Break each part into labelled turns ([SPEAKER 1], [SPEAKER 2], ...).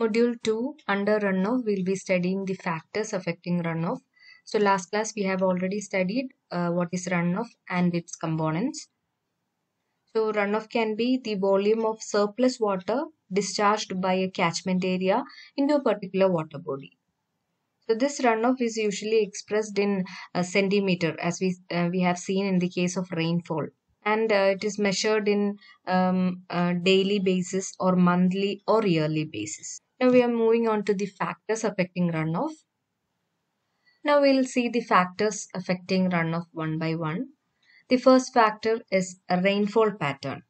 [SPEAKER 1] Module 2 under runoff we'll be studying the factors affecting runoff. So last class we have already studied uh, what is runoff and its components. So runoff can be the volume of surplus water discharged by a catchment area into a particular water body. So this runoff is usually expressed in a centimeter as we uh, we have seen in the case of rainfall and uh, it is measured in um, daily basis or monthly or yearly basis. Now we are moving on to the factors affecting runoff. Now we'll see the factors affecting runoff one by one. The first factor is a rainfall pattern.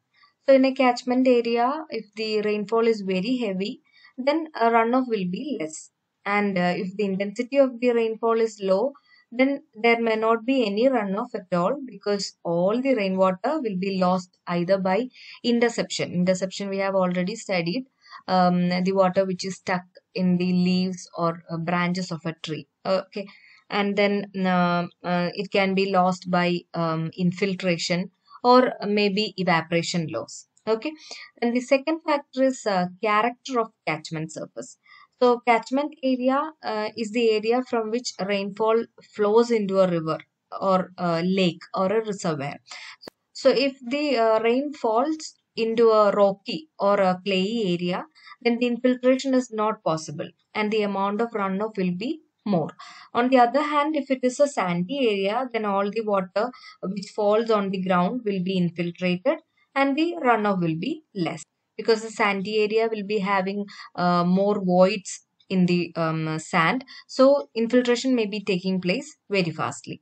[SPEAKER 1] So in a catchment area, if the rainfall is very heavy, then a runoff will be less and uh, if the intensity of the rainfall is low then there may not be any runoff at all because all the rainwater will be lost either by interception interception we have already studied um, the water which is stuck in the leaves or uh, branches of a tree. Okay. And then uh, uh, it can be lost by um, infiltration or maybe evaporation loss. Okay. And the second factor is uh, character of catchment surface. So catchment area uh, is the area from which rainfall flows into a river or a lake or a reservoir. So if the uh, rain falls into a rocky or a clayey area, then the infiltration is not possible and the amount of runoff will be more. On the other hand, if it is a sandy area, then all the water which falls on the ground will be infiltrated and the runoff will be less because the sandy area will be having uh, more voids in the um, sand so infiltration may be taking place very fastly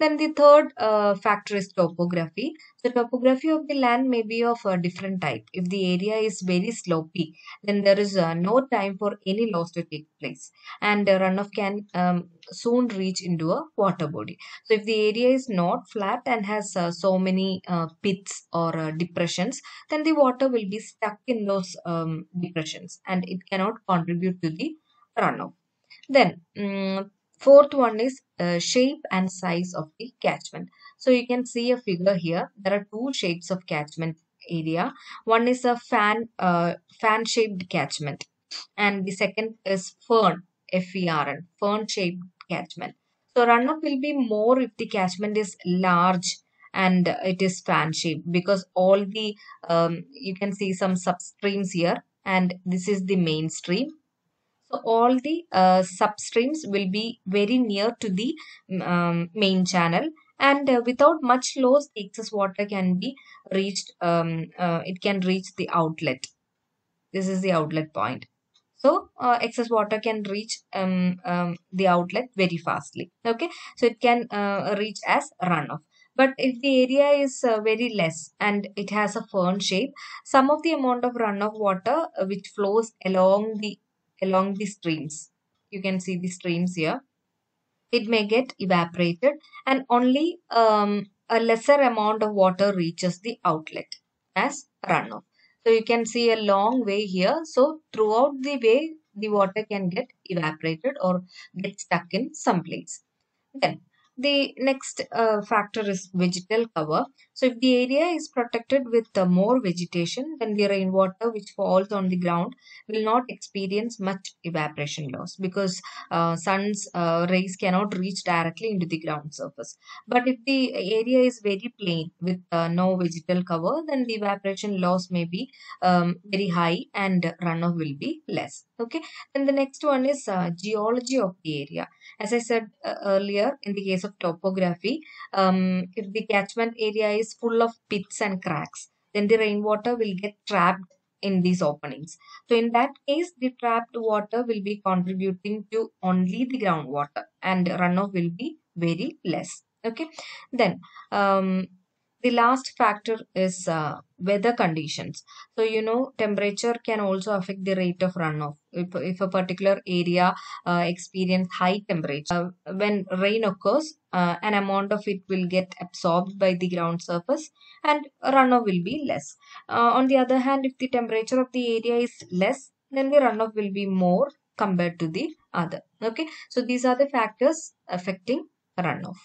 [SPEAKER 1] then the third uh, factor is topography. The topography of the land may be of a different type. If the area is very slopy then there is uh, no time for any loss to take place. And the runoff can um, soon reach into a water body. So if the area is not flat and has uh, so many uh, pits or uh, depressions then the water will be stuck in those um, depressions and it cannot contribute to the runoff. Then um, Fourth one is uh, shape and size of the catchment. So you can see a figure here. There are two shapes of catchment area. One is a fan uh, fan shaped catchment and the second is fern F-E-R-N fern shaped catchment. So runoff will be more if the catchment is large and it is fan shaped because all the um, you can see some substreams here and this is the main stream so all the uh, substreams will be very near to the um, main channel. And uh, without much loss the excess water can be reached um, uh, it can reach the outlet. This is the outlet point. So uh, excess water can reach um, um, the outlet very fastly. Okay? So it can uh, reach as runoff. But if the area is uh, very less and it has a fern shape some of the amount of runoff water uh, which flows along the along the streams. You can see the streams here. It may get evaporated and only um, a lesser amount of water reaches the outlet as runoff. So you can see a long way here. So throughout the way, the water can get evaporated or get stuck in some place. Then the next uh, factor is vegetal cover. So if the area is protected with uh, more vegetation, then the rainwater which falls on the ground will not experience much evaporation loss because uh, sun's uh, rays cannot reach directly into the ground surface. But if the area is very plain with uh, no vegetal cover, then the evaporation loss may be um, very high and runoff will be less. Okay. Then the next one is uh, geology of the area. As I said earlier, in the case of topography, um, if the catchment area is full of pits and cracks, then the rainwater will get trapped in these openings. So in that case, the trapped water will be contributing to only the groundwater and runoff will be very less. Okay. Then um, the last factor is uh, weather conditions. So, you know, temperature can also affect the rate of runoff. If, if a particular area uh, experience high temperature, uh, when rain occurs, uh, an amount of it will get absorbed by the ground surface and runoff will be less. Uh, on the other hand, if the temperature of the area is less, then the runoff will be more compared to the other. Okay. So, these are the factors affecting runoff.